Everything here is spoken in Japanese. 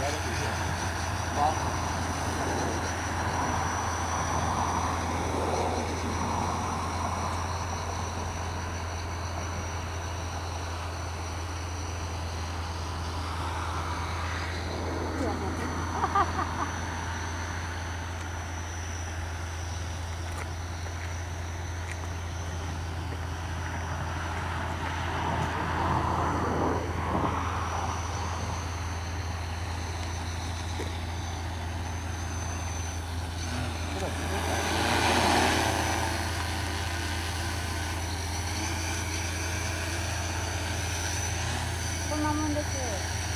Right here. こんなもんです。